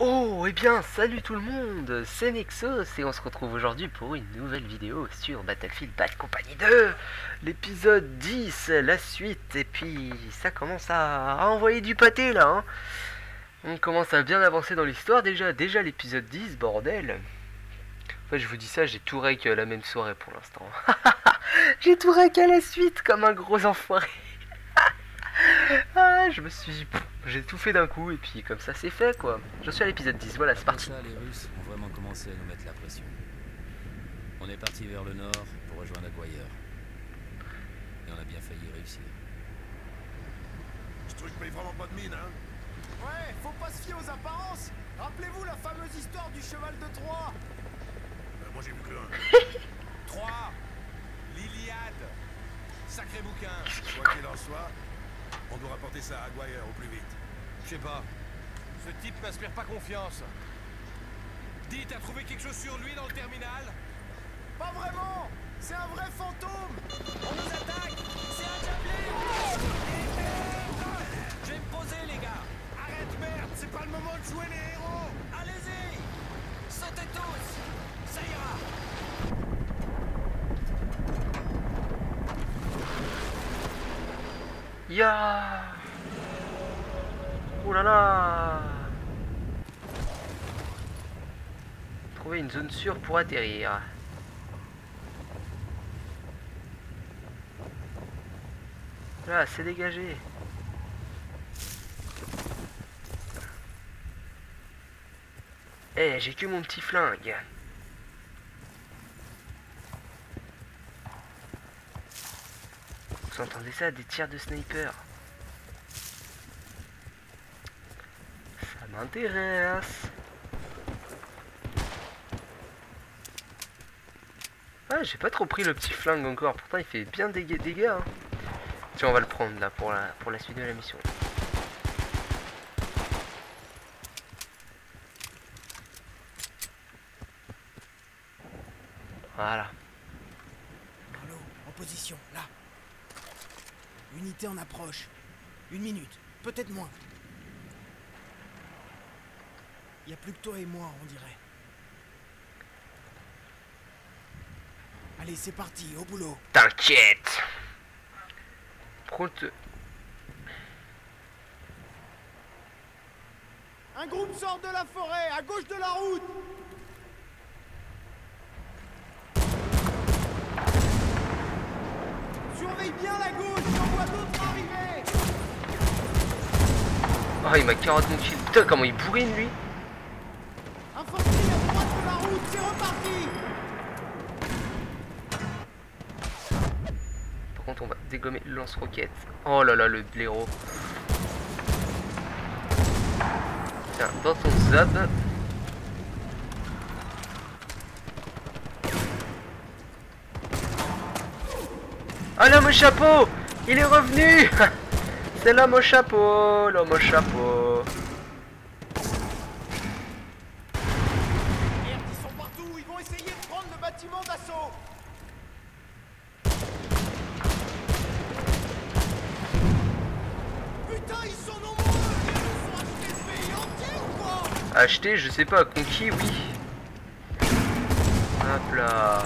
Oh, et eh bien, salut tout le monde, c'est Nexos et on se retrouve aujourd'hui pour une nouvelle vidéo sur Battlefield Bad Company 2, l'épisode 10, la suite, et puis ça commence à, envoyer du pâté là, hein. On commence à bien avancer dans l'histoire déjà, déjà l'épisode 10, bordel. Enfin, je vous dis ça, j'ai tout rec la même soirée pour l'instant. j'ai tout rec à la suite comme un gros enfoiré. je me suis... J'ai tout fait d'un coup et puis comme ça c'est fait quoi. Je suis à l'épisode 10, voilà c'est parti. Ça, les Russes ont vraiment commencé à nous mettre la pression. On est parti vers le nord pour rejoindre Aguayer. Et on a bien failli réussir. Ce truc paye vraiment pas de mine, hein Ouais, faut pas se fier aux apparences Rappelez-vous la fameuse histoire du cheval de Troie Euh, Moi j'ai vu que un. rapporter ça à Aguirre au plus vite. Je sais pas. Ce type m'inspire pas confiance. Dis, t'as trouvé quelque chose sur lui dans le terminal? Pas vraiment! C'est un vrai fantôme! On nous attaque! C'est un Javelin Je vais me poser, les gars. Arrête, merde C'est pas le moment de jouer les héros. Allez-y. Sautez tous. Ça ira. Ya Oh là là Trouver une zone sûre pour atterrir. Là, c'est dégagé. Eh, j'ai que mon petit flingue. Vous entendez ça Des tirs de sniper? M'intéresse. Ah, j'ai pas trop pris le petit flingue encore. Pourtant, il fait bien des dégâts. hein. Tiens, on va le prendre là pour la, pour la suite de la mission. Voilà. Marlowe, en position, là. Unité en approche. Une minute, peut-être moins. Il n'y a plus que toi et moi, on dirait. Allez, c'est parti, au boulot. T'inquiète. Proute. Un groupe sort de la forêt, à gauche de la route Surveille bien la gauche, j'en vois d'autres arriver Oh, il m'a carotte mon kill. Putain, comment il bourrine lui? Infanterie à droite de la route, reparti Par contre, on va dégommer lance-roquette. Oh là là, le blaireau. Tiens, dans ton zap. Ah l'homme au chapeau Il est revenu C'est l'homme au chapeau L'homme au chapeau Merde, ils sont partout, ils vont essayer de d'assaut Putain, ils sont nombreux Ils nous ont acheté ce pays entier ou quoi? Acheter, je sais pas, conquis, oui. Hop là.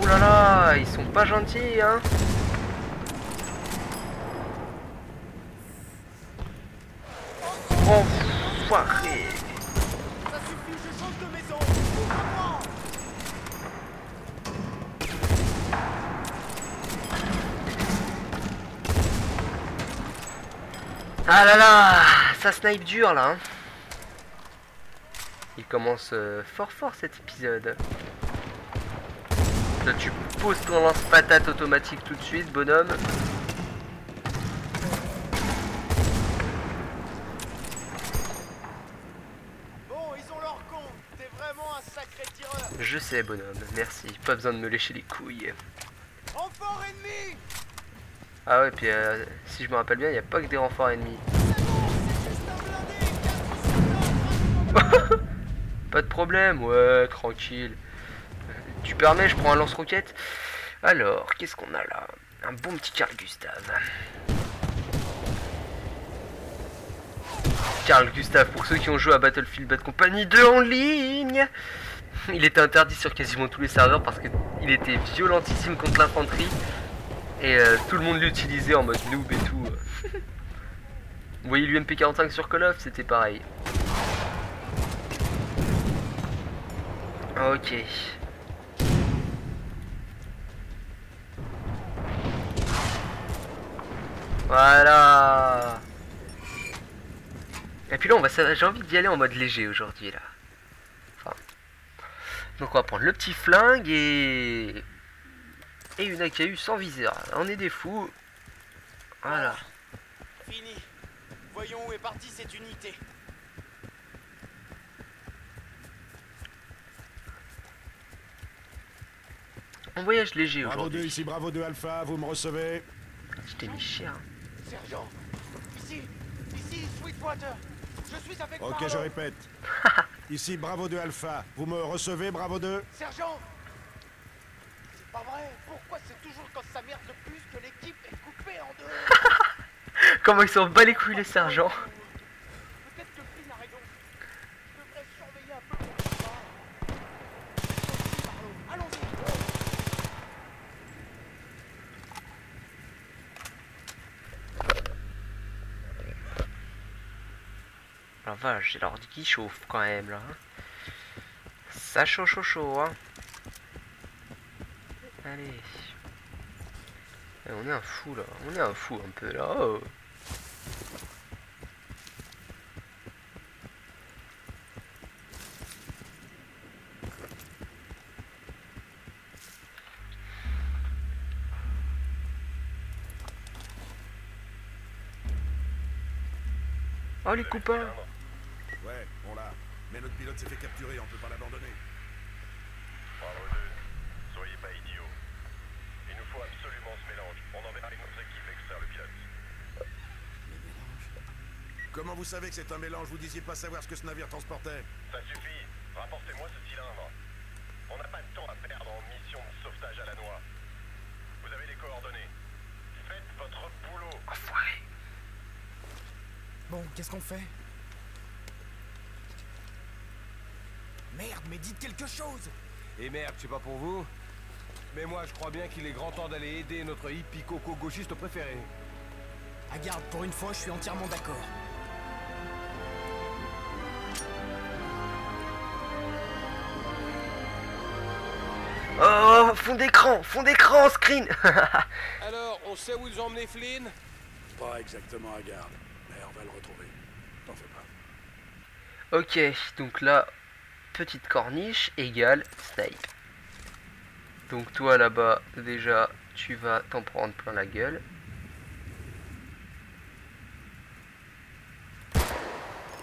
Ouh là là, ils sont pas gentils, hein. Enfoiré. Ah là là, ça snipe dur là. hein. Il commence euh, fort fort cet épisode. Là tu poses ton lance-patate automatique tout de suite, bonhomme. Bon, ils ont leur compte T'es vraiment un sacré tireur Je sais bonhomme, merci. Pas besoin de me lécher les couilles. Renfort ennemi Ah ouais, puis euh, si je me rappelle bien, il n'y a pas que des renforts ennemis. Bon, pratiquement Pas de problème, ouais, tranquille. Tu permets, je prends un lance-roquette. Alors, qu'est-ce qu'on a là? Un bon petit Carl Gustave. Carl Gustave, pour ceux qui ont joué à Battlefield Bad Company 2 en ligne, il était interdit sur quasiment tous les serveurs parce qu'il était violentissime contre l'infanterie et euh, tout le monde l'utilisait en mode noob et tout. Vous voyez l'UMP 45 sur Call of, c'était pareil. Ok. Voilà. Et puis là, on va, j'ai envie d'y aller en mode léger aujourd'hui là. Enfin. Donc on va prendre le petit flingue et et une AKU sans viseur. On est des fous. Voilà. Fini. Voyons où est partie cette unité. On voyage léger Bravo 2, aujourd'hui. ici Bravo 2 Alpha, vous me recevez Je t'ai mis cher. Sergent, ici, ici, Sweetwater. Je suis avec Ok, je répète. Ici Bravo 2 Alpha, vous me recevez Bravo 2 Sergent. C'est pas vrai. Pourquoi c'est toujours quand ça merde le plus que l'équipe est coupée en deux? Comment ils s'en bat les couilles les sergents Peut-être que Flynn a raison. Je devrais surveiller un peu mon chemin. Allons-y, Marlowe, Allons-y. La j'ai l'ordi qui chauffe quand même là. hein. Ça chaud chaud chaud hein. Allez. Eh, on est un fou là, on est un fou un peu là. oh. Oh les copains Ouais, on l'a. Mais notre pilote s'est fait capturer, on peut pas l'abandonner. Bravo 2, soyez pas idiots. Il nous faut absolument ce mélange. On enverra les nos équipes extraire le pilote. Comment vous savez que c'est un mélange? Vous disiez pas savoir ce que ce navire transportait Ça suffit, rapportez-moi ce cylindre. On n'a pas de temps à perdre en mission de sauvetage à la noix. Vous avez les coordonnées. Faites votre boulot. Enfoiré Bon, qu'est-ce qu'on fait? Merde, mais dites quelque chose Et merde, c'est pas pour vous Mais moi, je crois bien qu'il est grand temps d'aller aider notre hippie coco gauchiste préféré. À garde, pour une fois, je suis entièrement d'accord. Oh fond d'écran, fond d'écran, screen Alors, on sait où ils ont emmené Flynn? Pas exactement à garde, mais on va le retrouver. T'en fais pas. Ok, donc là, petite corniche égale snipe. Donc toi là-bas, déjà, tu vas t'en prendre plein la gueule.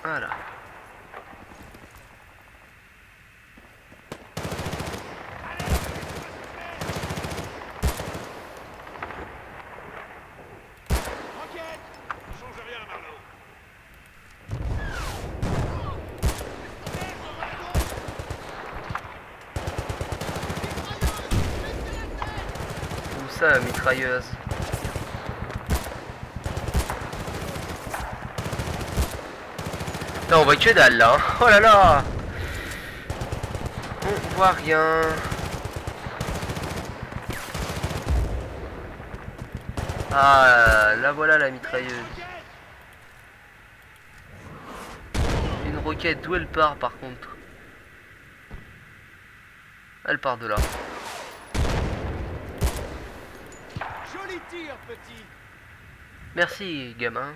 Voilà. Change rien, Marlowe. Où ça, mitrailleuse Putain, on voit que dalle là. hein. Oh là là On voit rien. Ah, là voilà la mitrailleuse. Une roquette, d'où elle part par contre Elle part de là. Merci, gamin.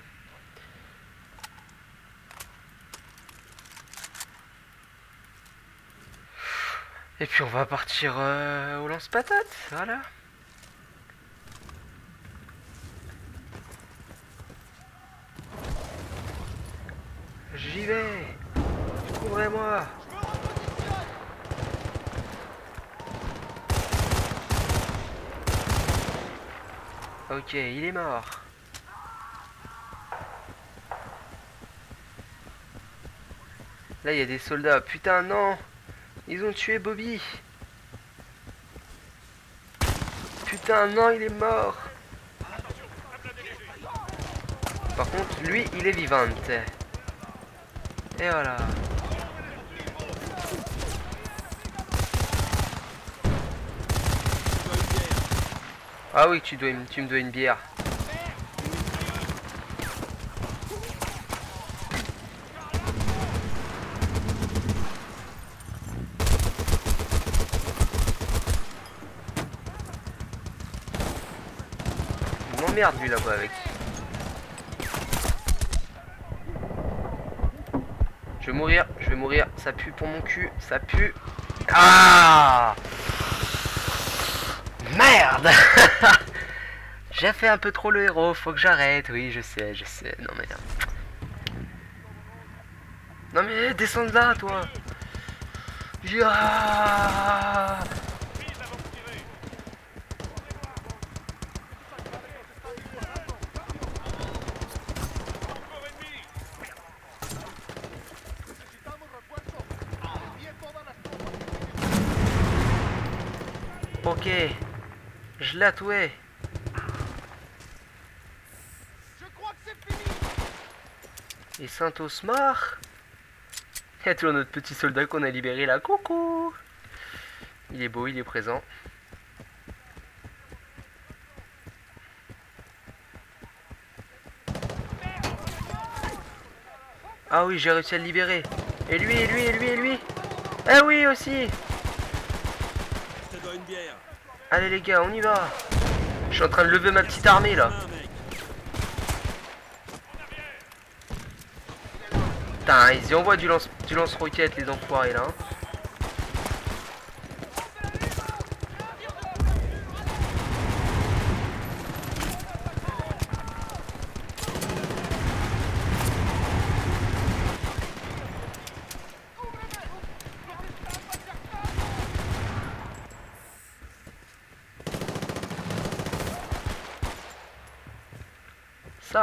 Et puis on va partir euh, au lance-patate, voilà. J'y vais Couvrez-moi Ok, il est mort. Là, il y a des soldats. Putain, non Ils ont tué Bobby Putain, non, il est mort Par contre, lui, il est vivant. Et voilà. Ah oui, tu, dois, tu me dois une bière. Il m'emmerde lui là-bas avec. Je vais mourir, je vais mourir. Ça pue pour mon cul, ça pue. Ah Merde. J'ai fait un peu trop le héros, faut que j'arrête. Oui, je sais, je sais. Non mais... Non. Mais descends de là, toi. Ya Ok, je l'ai tué. Je crois que c'est fini Et Saint-Osmar Il y a toujours notre petit soldat qu'on a libéré là. Coucou Il est beau, il est présent. Ah oui, j'ai réussi à le libérer. Et lui, et lui, et lui, et lui Eh oui aussi Je te dois une bière. Allez les gars, on y va Je suis en train de lever ma petite armée là. Putain, ils y envoient du lance-roquette les enfoirés là. hein.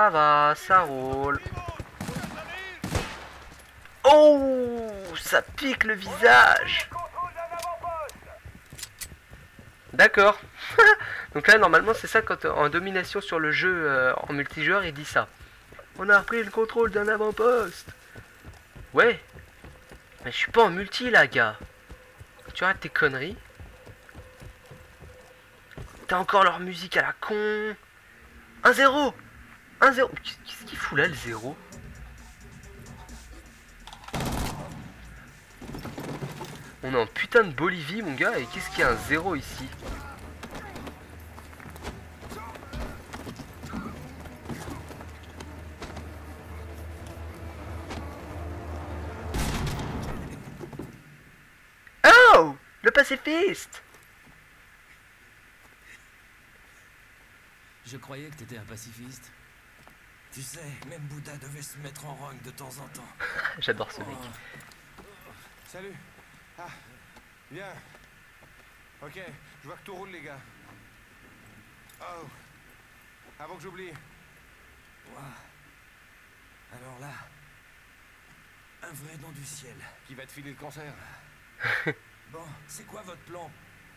Ça va, ça roule. Oh, ça pique le visage. D'accord. Donc là, normalement, c'est ça quand en domination sur le jeu euh, en multijoueur, il dit ça. On a repris le contrôle d'un avant-poste. Ouais. Mais je suis pas en multi là, gars. Tu arrêtes tes conneries. T'as encore leur musique à la con. 1-0 1-0 Qu'est-ce qu'il fout là, le 0 On est en putain de Bolivie, mon gars, et qu'est-ce qu'il y a un 0 ici? Oh! Le pacifiste! Je croyais que t'étais un pacifiste. Tu sais, même Bouddha devait se mettre en rogne de temps en temps. J'adore ce mec. Salut. Ah, bien. Ok, je vois que tout roule, les gars. Oh. Avant que j'oublie, Ouah. Alors là, un vrai don du ciel. qui va te filer le cancer Bon, c'est quoi votre plan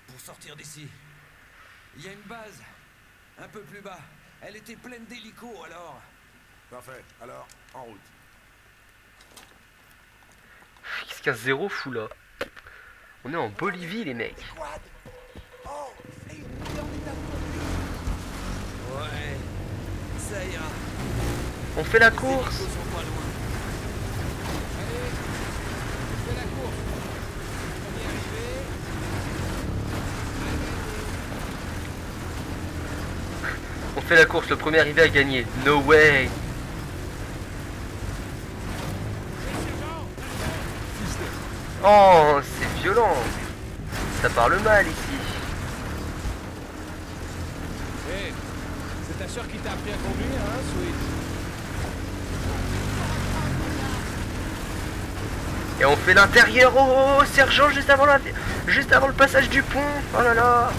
pour sortir d'ici? Il y a une base, un peu plus bas. Elle était pleine d'hélicos alors. Parfait. Alors, en route. Qu'est-ce qu'un 0 fout là On est en Bolivie, les mecs. Ouais, ça ira. On fait la Les course. On fait la course, le premier arrivé à gagner. No way Oh, c'est violent Ça parle mal ici. C'est ta soeur qui t'a appris à conduire, hein, Sweet? Et on fait l'intérieur, oh, oh, oh, sergent, juste avant, la... juste avant le passage du pont. Oh là là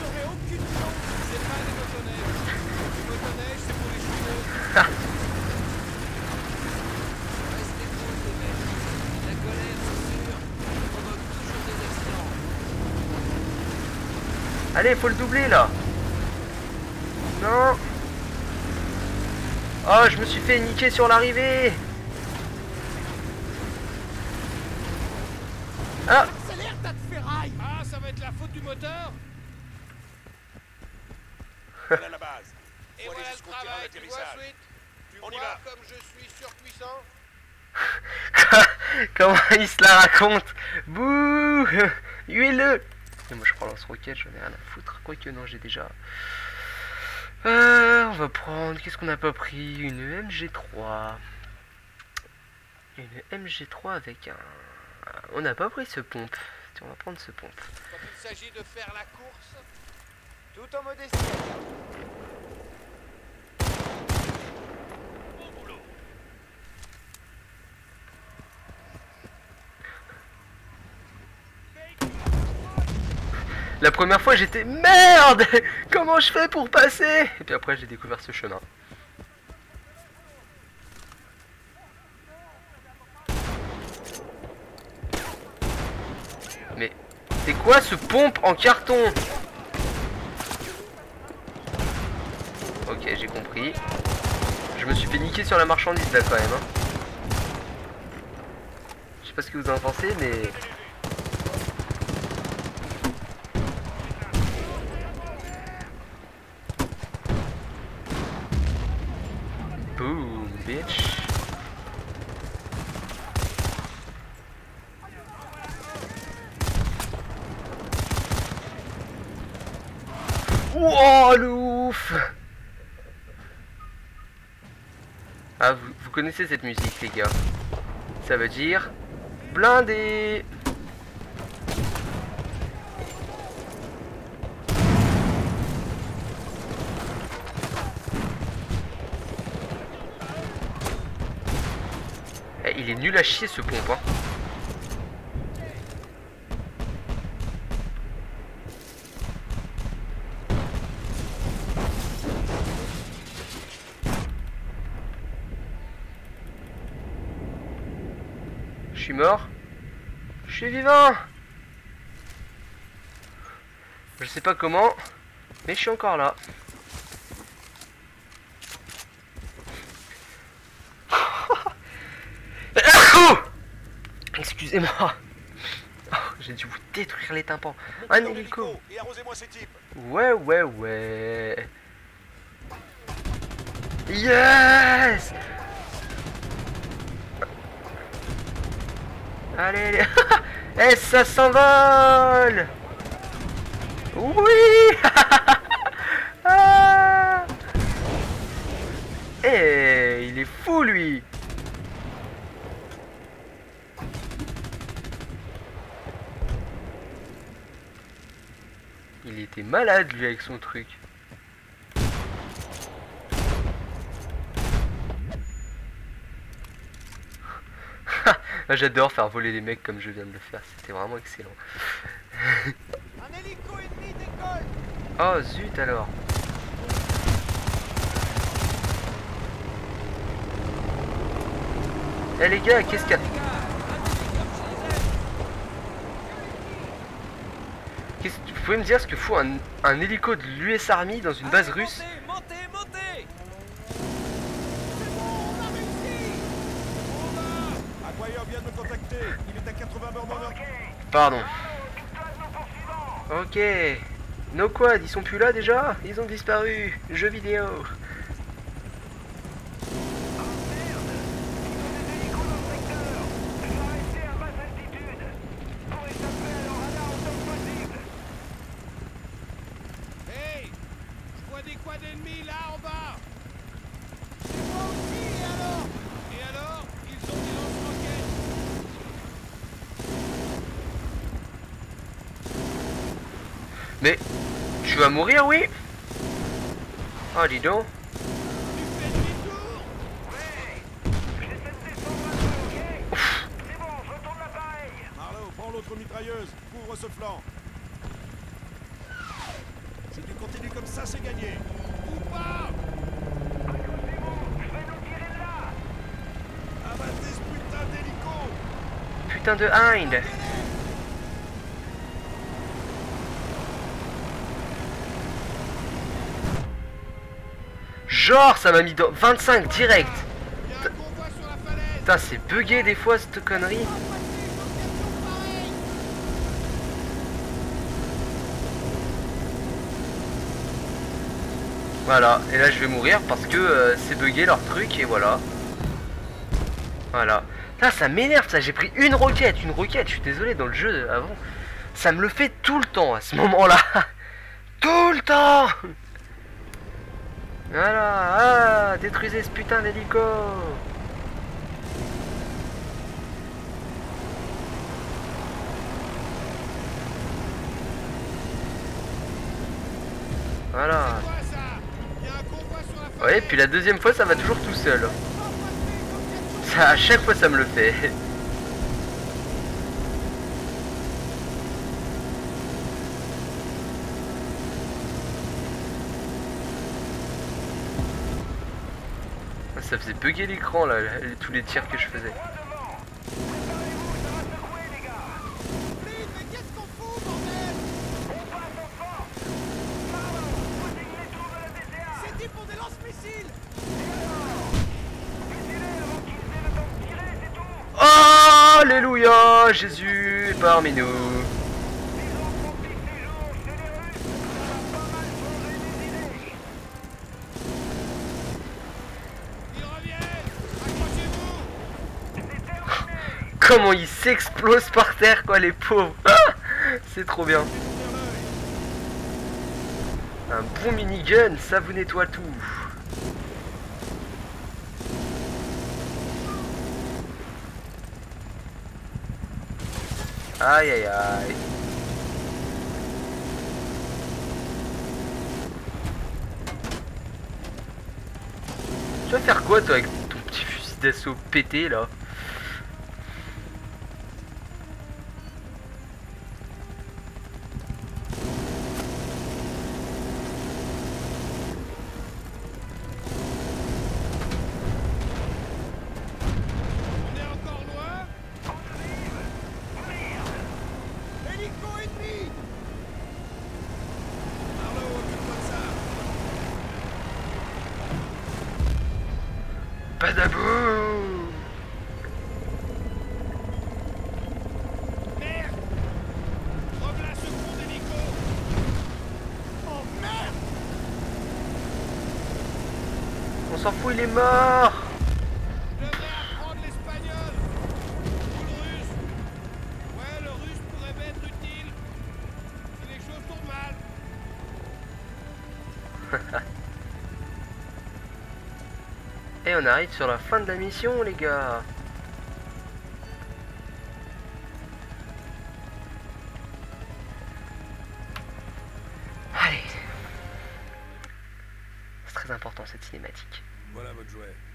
T'aurais aucune chance. C'est pas des motoneiges. Les motoneiges, c'est pour les chouineux. Allez, faut le doubler là. Non. Oh, je me suis fait niquer sur l'arrivée. Ah, Accélère, tas de ferraille Ah, ça va être la faute du moteur Voilà la base. Et voilà le travail, tu vois. Sweet Tu On y vois va. comme je suis surpuissant comment il se la raconte? Bouh Huile-le Moi je prends lance-roquette, j'en ai rien à foutre. Quoique non, j'ai déjà... Euh, on va prendre... Qu'est-ce qu'on n'a pas pris? Une MG3. Une MG3 avec un... On n'a pas pris ce pompe. On va prendre ce pompe. Quand il s'agit de faire la course, Tout en. La première fois j'étais merde Comment je fais pour passer Et puis après j'ai découvert ce chemin. Mais c'est quoi ce pompe en carton? Ok j'ai compris. Je me suis fait niquer sur la marchandise là quand même. hein. Je sais pas ce que vous en pensez mais... Boom, bitch. Wow, le ouf Ah, vous, vous connaissez cette musique, les gars. Ça veut dire... Blindé Eh, il est nul à chier ce pompe, hein. Mort. Je suis vivant. Je sais pas comment, mais je suis encore là. Excusez-moi. Oh, J'ai dû vous détruire les tympans. Un hélico. Ouais, ouais, ouais. Yes Allez, allez. Eh, ça s'envole Oui Ah Eh, il est fou, lui Il était malade, lui, avec son truc. Ah, J'adore faire voler les mecs comme je viens de le faire, c'était vraiment excellent. Un hélico ennemi décolle. Oh zut alors. Eh les gars, qu'est-ce qu'il y a Vous pouvez me dire ce que fout un, un hélico de l'US Army dans une base russe Montez, montez, Acquire vient de me contacter. Il est à 80 bornes en heure. Pardon. Ok. No quad, ils sont plus là déjà? Ils ont disparu. Jeux vidéo. Hey Je vois des quads ennemis là en bas Moi aussi, et alors Et alors Ils ont des lance-roquettes Mais tu vas mourir, oui Oh, dis donc. L'autre mitrailleuse. Couvre ce flanc. Si tu continues comme ça, c'est gagné. Ou pas. Putain de Hind. Genre, ça m'a mis dans 25 direct. Putain, c'est bugué des fois cette connerie. Voilà, et là je vais mourir parce que euh, c'est bugué leur truc et voilà. Voilà. Là ça m'énerve ça, j'ai pris une roquette, une roquette, je suis désolé dans le jeu avant. Ça me le fait tout le temps à ce moment-là. tout le temps Voilà, ah, détruisez ce putain d'hélico Voilà. Ouais, puis la deuxième fois, ça va toujours tout seul. Ça, à chaque fois, ça me le fait. Ça faisait bugger l'écran là, tous les tirs que je faisais. Oh, Alléluia, Jésus est parmi nous. Comment ils s'explosent par terre, quoi, les pauvres. Ah, C'est trop bien. Un bon minigun, ça vous nettoie tout. Aïe aïe aïe. Tu vas faire quoi toi avec ton petit fusil d'assaut pété là? Il est mort Je devrais apprendre l'espagnol Ou le russe Ouais, le russe pourrait m'être utile si les choses tournent mal Et on arrive sur la fin de la mission, les gars.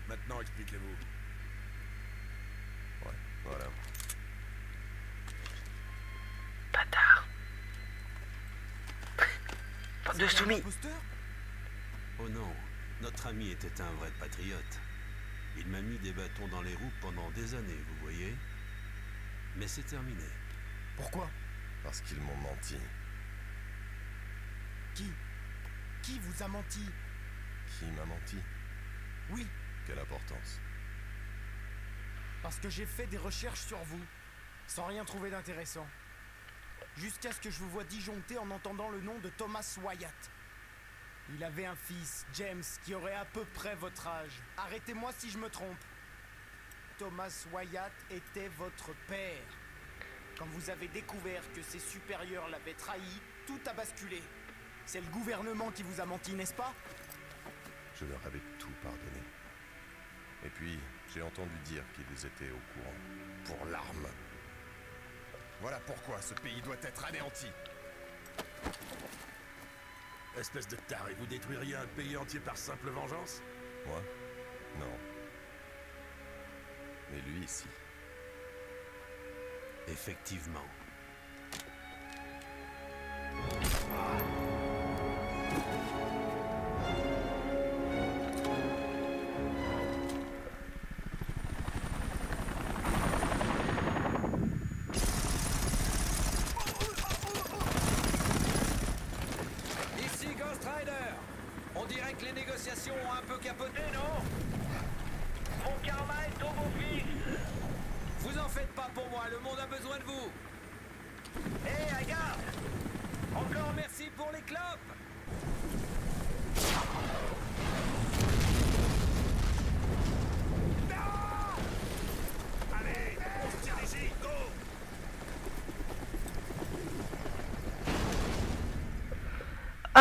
Maintenant, expliquez-vous. Ouais, voilà. Bâtard. Bande de soumis. Oh non, notre ami était un vrai patriote. Il m'a mis des bâtons dans les roues pendant des années, vous voyez Mais c'est terminé. Pourquoi? Parce qu'ils m'ont menti. Qui? Qui vous a menti? Qui m'a menti? Oui, Quelle importance parce que j'ai fait des recherches sur vous, sans rien trouver d'intéressant. Jusqu'à ce que je vous vois disjoncter en entendant le nom de Thomas Wyatt. Il avait un fils, James, qui aurait à peu près votre âge. Arrêtez-moi si je me trompe. Thomas Wyatt était votre père. Quand vous avez découvert que ses supérieurs l'avaient trahi, tout a basculé. C'est le gouvernement qui vous a menti, n'est-ce pas? Je leur avais tout pardonné. Et puis, j'ai entendu dire qu'ils étaient au courant. Pour l'arme. Voilà pourquoi ce pays doit être anéanti. Espèce de taré, vous détruiriez un pays entier par simple vengeance? Moi? Non. Mais lui, si. Effectivement. Ici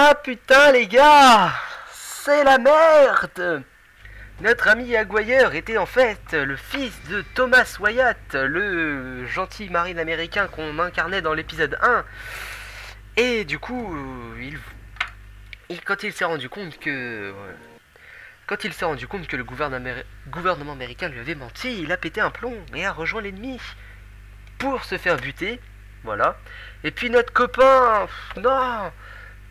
Ah putain les gars C'est la merde Notre ami Aguayer était en fait le fils de Thomas Wyatt, le gentil marine américain qu'on incarnait dans l'épisode 1. Et du coup, il, il- quand il s'est rendu compte que... Quand il s'est rendu compte que le gouvernement, améri- gouvernement américain lui avait menti, il a pété un plomb et a rejoint l'ennemi pour se faire buter. Voilà. Et puis notre copain... Non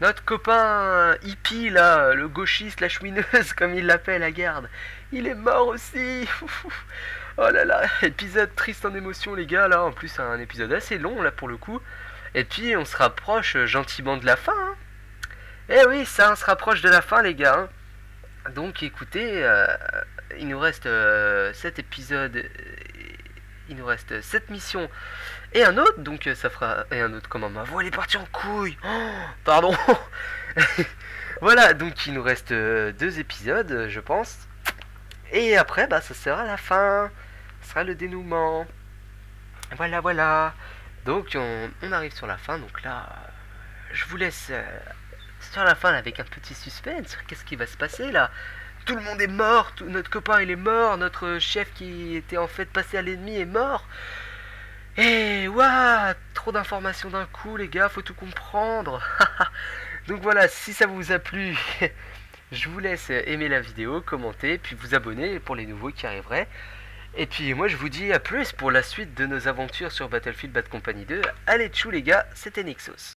notre copain hippie là, le gauchiste, la chouineuse comme il l'appelle à garde, il est mort aussi. Oh là là, épisode triste en émotion les gars là, en plus un épisode assez long là pour le coup. Et puis on se rapproche gentiment de la fin. hein. Eh oui, ça on se rapproche de la fin les gars. hein. Donc écoutez, euh, il nous reste 7 épisodes, il nous reste 7 missions et un autre, donc euh, ça fera. Et un autre, comment ma voix elle est partie en couille Oh, Pardon Voilà, donc il nous reste euh, deux épisodes, euh, je pense. Et après, bah ça sera la fin. Ce sera le dénouement. Voilà, voilà. Donc on, arrive sur la fin, donc là, je vous laisse sur la fin avec un petit suspense. Qu'est-ce qui va se passer là? Tout le monde est mort, notre copain il est mort, notre chef qui était en fait passé à l'ennemi est mort. Et waouh, trop d'informations d'un coup, les gars, faut tout comprendre. Donc voilà, si ça vous a plu, je vous laisse aimer la vidéo, commenter, puis vous abonner pour les nouveaux qui arriveraient. Et puis moi je vous dis à plus pour la suite de nos aventures sur Battlefield Bad Company 2. Allez tchou les gars, c'était Nexos.